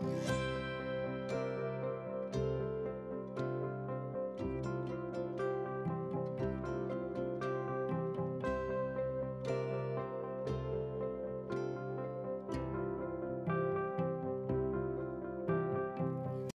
Bye.